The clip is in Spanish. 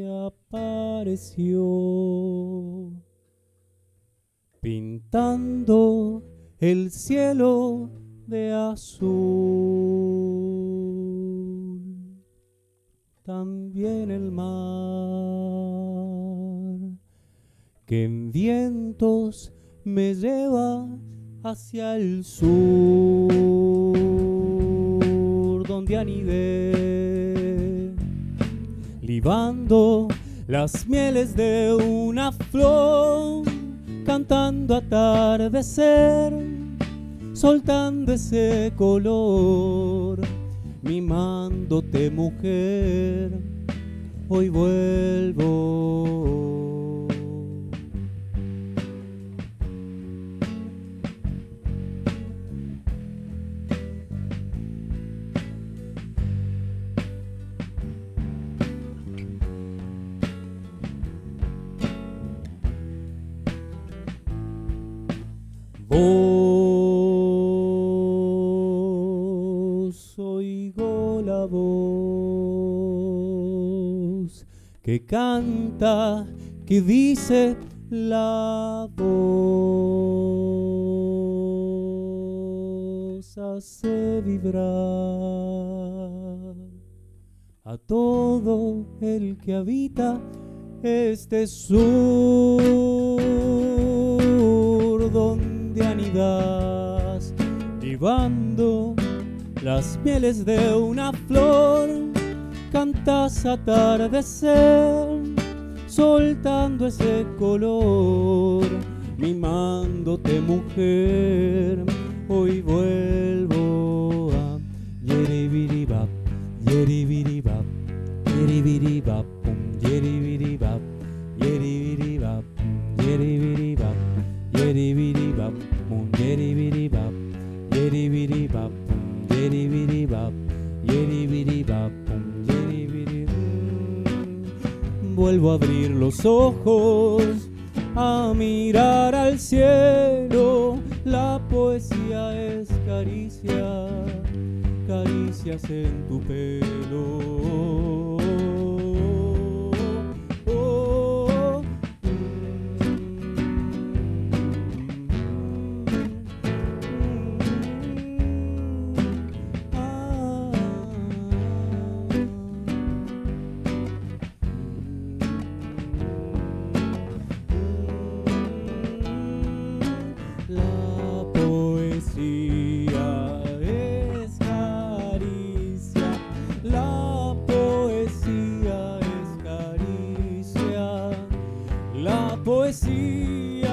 apareció pintando el cielo de azul, también el mar, que en vientos me lleva hacia el sur, donde anidé, libando las mieles de una flor, cantando atardecer, soltando ese color, mimándote mujer, hoy vuelvo. Voz, oigo la voz que canta, que dice la voz. Hace vibrar a todo el que habita este sur donde anidas, libando las mieles de una flor, cantas atardecer, soltando ese color, mimándote mujer, hoy vuelvo a yeribiribap, pum, yeribiribap, yeribiribap, yeribiribap, yeribiribap, pum, yeribiribap, yeribiribap, pum, yeribiribap, yeribiribap, pum, yeribiribap. Vuelvo a abrir los ojos a mirar al cielo. La poesía es caricia, caricias en tu pelo. poesia.